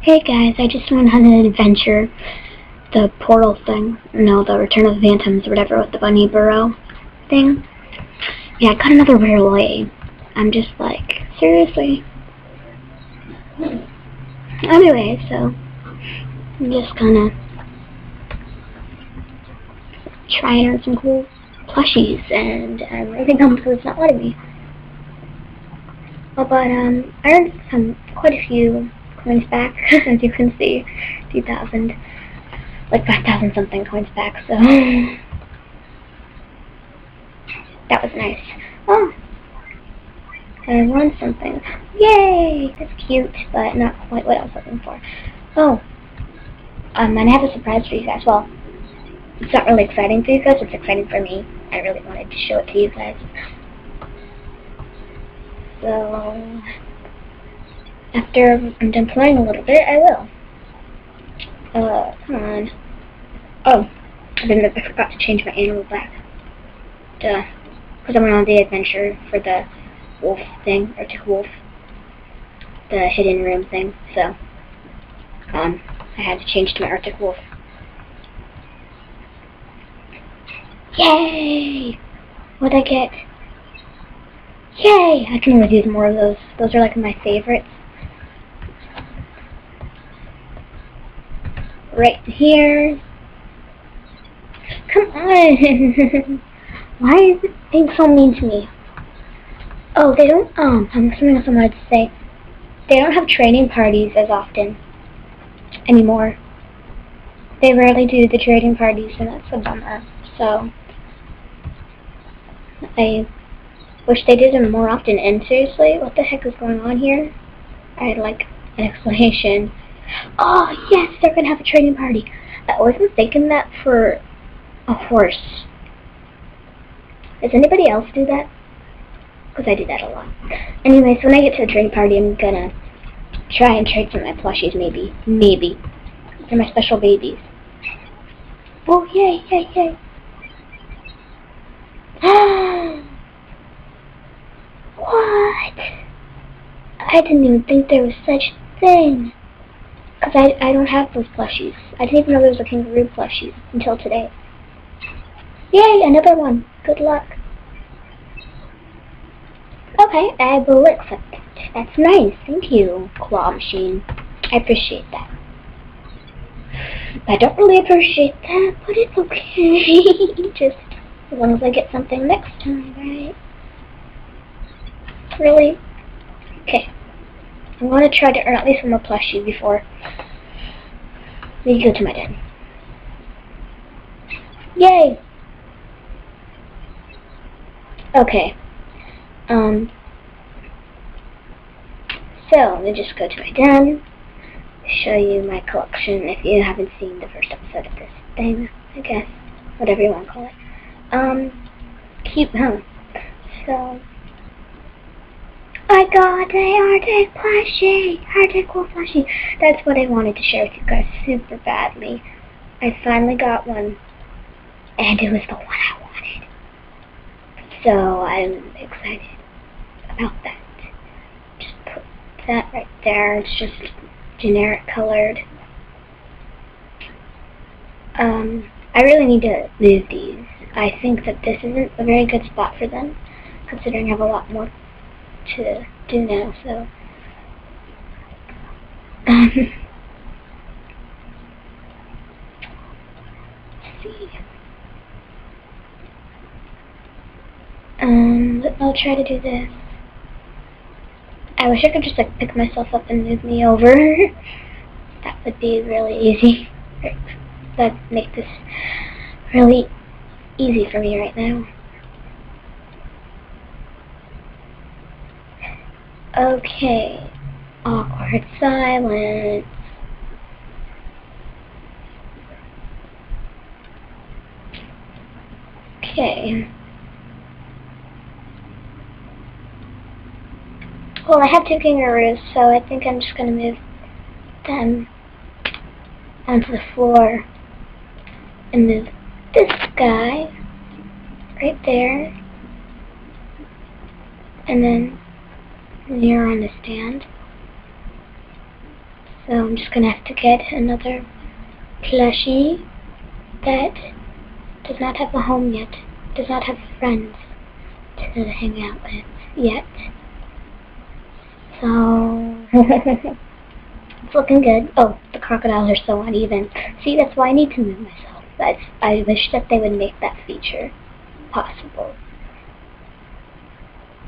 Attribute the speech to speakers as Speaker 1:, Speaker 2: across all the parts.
Speaker 1: Hey guys, I just went on an adventure. The portal thing. No, the Return of the Phantoms or whatever with the Bunny Burrow thing. Yeah, I got another rare lay. I'm just like, seriously? Anyway, so I'm just gonna try out some cool plushies and I'm really dumb because it's not letting me. But um, I earned some quite a few coins back, as you can see, 2,000, like 5,000 something coins back, so that was nice. Oh, I won something. Yay! That's cute, but not quite what I was looking for. Oh, um, and I have a surprise for you guys. Well, it's not really exciting for you guys, it's exciting for me. I really wanted to show it to you guys. So, after I'm done playing a little bit, I will. Uh, come on. Oh, I, forgot to change my animal back. Duh. Because I went on the adventure for the wolf thing, or Arctic wolf. The hidden room thing, so, um, I had to change to my Arctic wolf. Yay! What'd I get? Yay! I can always use more of those. Those are like my favorites. Right here. Come on! Why is it being so mean to me? Oh, they don't, um, I'm something else I wanted to say. They don't have training parties as often anymore. They rarely do the trading parties, and that's a bummer. So, I wish they did them more often. And seriously, what the heck is going on here? I'd like an explanation. Oh, yes, they're going to have a trading party. I wasn't thinking that for a horse. Does anybody else do that? Because I do that a lot. Anyways, when I get to the trading party, I'm going to try and trade some of my plushies, maybe. Maybe. They're my special babies. Oh, yay, yay, yay. what? I didn't even think there was such a thing. I, I don't have those plushies. I didn't even know there was a kangaroo plushie until today. Yay, another one. Good luck. Okay, I will accept. That's nice. Thank you, claw machine. I appreciate that. I don't really appreciate that, but it's okay. Just as long as I get something next time, right? Really? Okay. I'm going to try to earn at least one more plushie before we go to my den. Yay! Okay. Um. So, let me just go to my den, show you my collection if you haven't seen the first episode of this thing, I guess. Whatever you want to call it. Um, cute, huh? So, I got a Arctic plushie, Arctic wolf plushie. That's what I wanted to share with you guys super badly. I finally got one, and it was the one I wanted. So I'm excited about that. Just put that right there. It's just generic colored. Um, I really need to move these. I think that this isn't a very good spot for them, considering I have a lot more to do now, so... Um, see. Um, I'll try to do this. I wish I could just like pick myself up and move me over. that would be really easy. That'd make this really easy for me right now. Okay. Awkward silence. Okay. Well, I have two kangaroos, so I think I'm just going to move them onto the floor and move this guy right there and then near on the stand So I'm just gonna have to get another plushie that does not have a home yet, does not have friends to hang out with yet. So, it's looking good. Oh, the crocodiles are so uneven. See, that's why I need to move myself. That's, I wish that they would make that feature possible.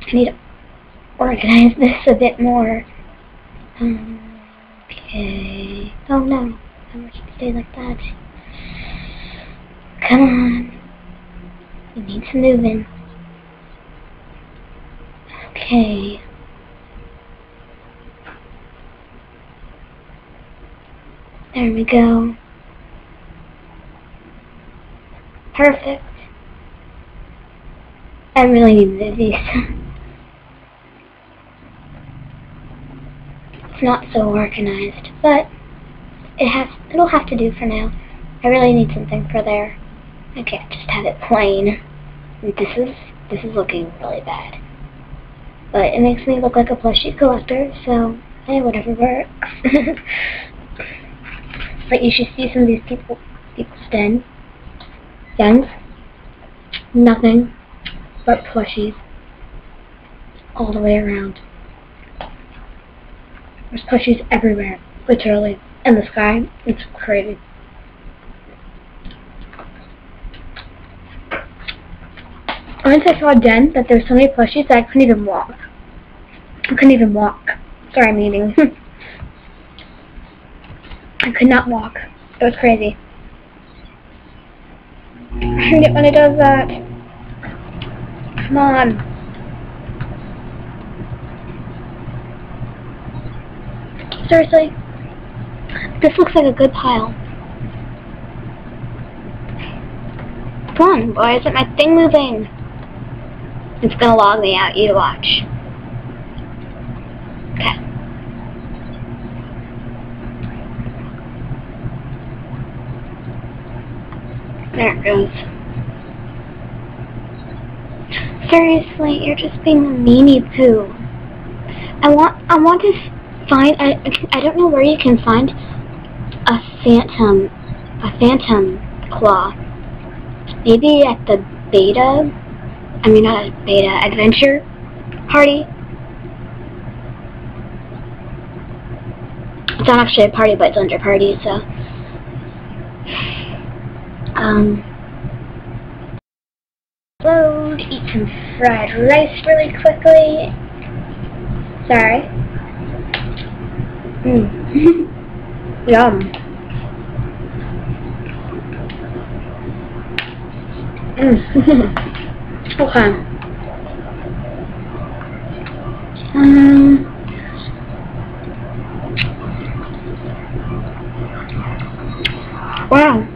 Speaker 1: I need to organize this a bit more. Um, okay. Oh no, I want you to stay like that. Come on. We need some moving. Okay. There we go. Perfect. I really need movies. Not so organized, but it has it'll have to do for now. I really need something for there. I can't just have it plain. This is this is looking really bad. But it makes me look like a plushie collector, so hey, whatever works. but you should see some of these people people's den. Dens. Nothing but plushies all the way around. There's plushies everywhere, literally. In the sky, it's crazy. Once I saw den that there were so many plushies that I couldn't even walk. I couldn't even walk. Sorry, I'm eating. I could not walk. It was crazy. I hate it when it does that. Come on. Seriously? This looks like a good pile. Come on, why isn't my thing moving? It's gonna log me out, you watch. Okay. There it goes. Seriously, you're just being a meanie poo. I want I want to find I I don't know where you can find a phantom a phantom claw. Maybe at the beta I mean not a beta, adventure party. It's not actually a party, but it's under party, so. Um. Load, eat some fried rice really quickly. Sorry. Mmm. Yum. Mmm. Okay. Um. Wow.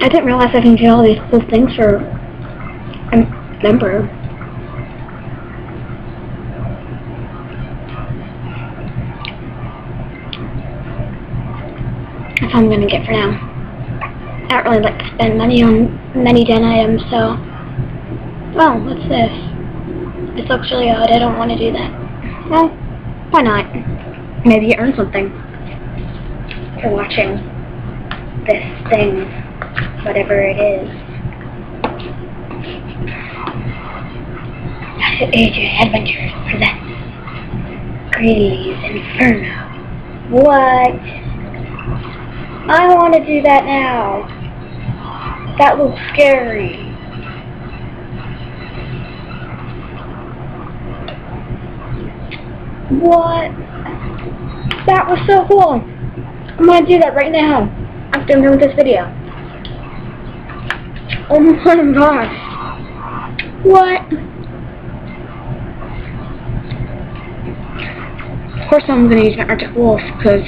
Speaker 1: I didn't realize I can get all these cool things for a member. That's all I'm gonna get for now. I don't really like to spend money on many den items, so... Oh, what's this? This looks really odd, I don't want to do that. Well, why not? Maybe earn something for watching this thing, whatever it is. AJ Adventures presents Greely's Inferno. What? I want to do that now. That looks scary. What? That was so cool. I'm gonna do that right now. After I'm done with this video. Oh my gosh. What? Of course I'm gonna use my Arctic Wolf because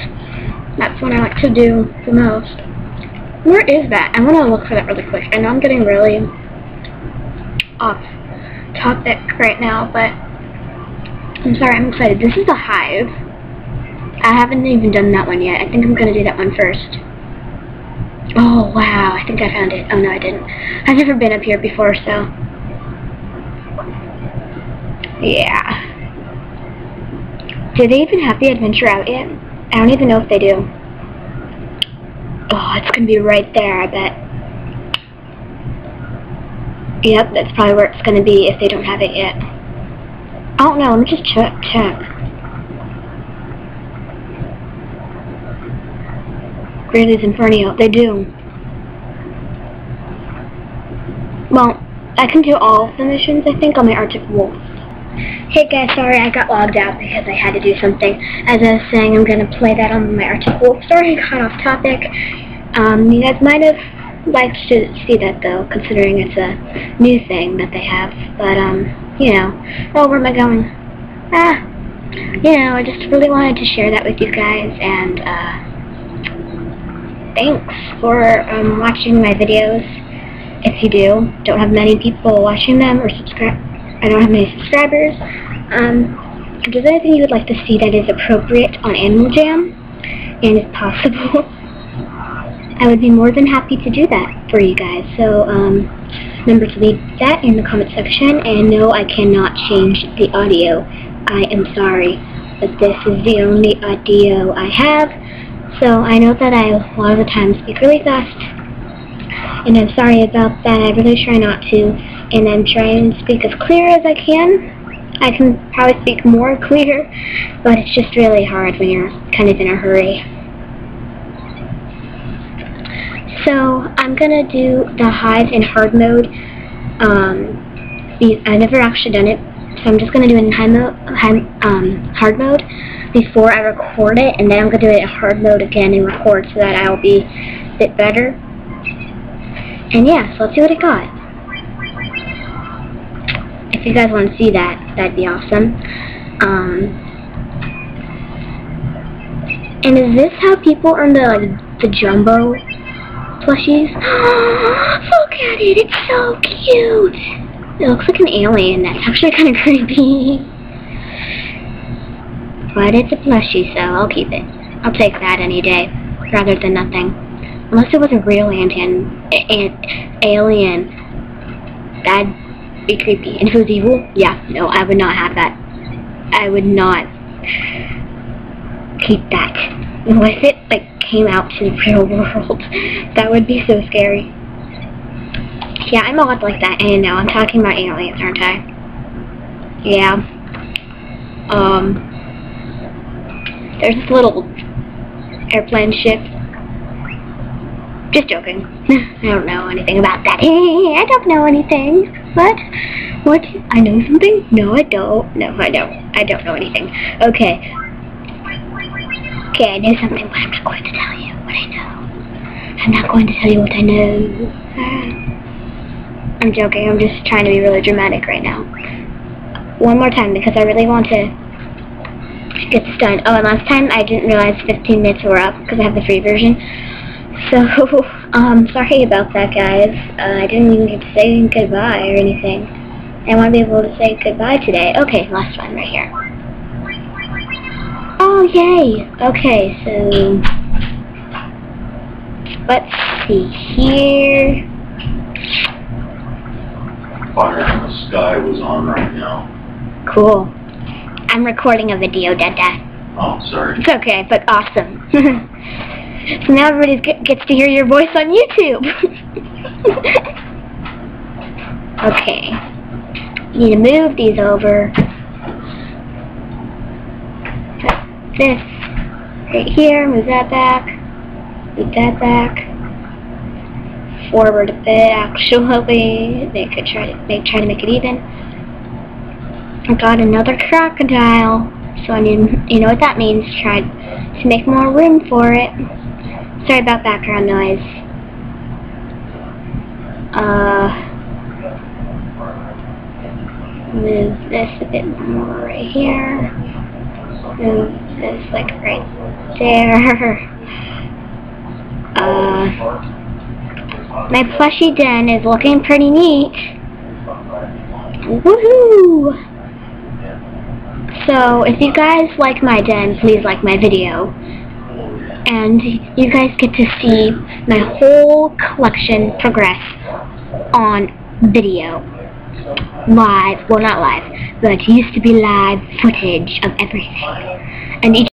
Speaker 1: that's what I like to do the most. Where is that? I want to look for that really quick. I know I'm getting really off topic right now, but I'm sorry, I'm excited. This is a hive. I haven't even done that one yet. I think I'm going to do that one first. Oh, wow. I think I found it. Oh, no, I didn't. I've never been up here before, so... Yeah. Do they even have the adventure out yet? I don't even know if they do. Oh, it's gonna be right there, I bet. Yep, that's probably where it's gonna be if they don't have it yet. Oh, I don't know, let me just check, check. Greely's Inferno, they do. Well, I can do all of the missions, I think, on my Arctic Wolf. Hey guys, sorry I got logged out because I had to do something. As I was saying, I'm going to play that on my article. Sorry I got off topic. Um, you guys might have liked to see that though, considering it's a new thing that they have. But, um, you know, oh, where am I going? Ah, you know, I just really wanted to share that with you guys, and, uh, thanks for, um, watching my videos. If you do, don't have many people watching them or subscribe I don't have many subscribers. Um, if anything you would like to see that is appropriate on Animal Jam, and if possible, I would be more than happy to do that for you guys. So, um, remember to leave that in the comment section, and no, I cannot change the audio. I am sorry, but this is the only audio I have, so I know that I, a lot of the time, speak really fast, and I'm sorry about that. I really try not to and I'm trying to speak as clear as I can. I can probably speak more clear, but it's just really hard when you're kind of in a hurry. So I'm gonna do the hive in hard mode. Um, I've never actually done it, so I'm just gonna do it in high mode, high, um, hard mode before I record it, and then I'm gonna do it in hard mode again and record so that I'll be a bit better. And yeah, so let's see what it got if you guys want to see that, that'd be awesome. Um, and is this how people earn the like, the jumbo plushies? Look at it, it's so cute. It looks like an alien. That's actually kind of creepy. But it's a plushie, so I'll keep it. I'll take that any day, rather than nothing. Unless it was a real alien, an alien, that'd be creepy. And if it was evil, yeah, no, I would not have that. I would not keep that. Unless it, like, came out to the real world? that would be so scary. Yeah, I'm lot like that, and now I'm talking about aliens, aren't I? Yeah. Um, there's this little airplane ship. Just joking. I don't know anything about that. I don't know anything. What? What? I know something? No, I don't. No, I don't. I don't know anything. Okay. Okay, I know something, but I'm not going to tell you what I know. I'm not going to tell you what I know. I'm joking. I'm just trying to be really dramatic right now. One more time, because I really want to get this done. Oh, and last time I didn't realize 15 minutes were up, because I have the free version. So, um, sorry about that, guys. Uh, I didn't even get to say goodbye or anything. I want to be able to say goodbye today. Okay, last one right here. Oh, yay! Okay, so... Let's see here...
Speaker 2: Fire in the sky was on right now.
Speaker 1: Cool. I'm recording a video, Dada.
Speaker 2: Oh, sorry.
Speaker 1: It's okay, but awesome. So now everybody gets to hear your voice on YouTube. okay. You Need to move these over. Put this right here, move that back, move that back. Forward a bit actually. They could try to make try to make it even. I got another crocodile. So I need you know what that means, try to make more room for it. Sorry about background noise. Uh, move this a bit more right here. Move this like right there. Uh, my plushie den is looking pretty neat. Woohoo! So, if you guys like my den, please like my video and you guys get to see my whole collection progress on video. live, well not live, but used to be live footage of everything. And each